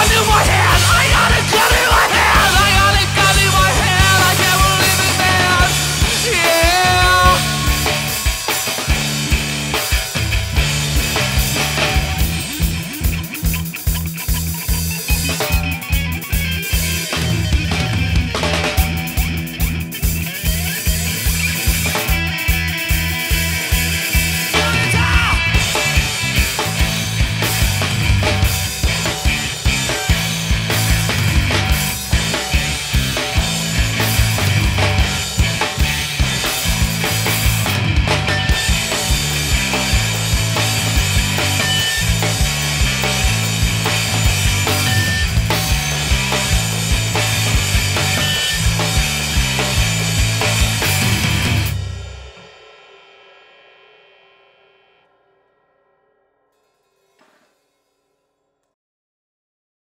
I in my head.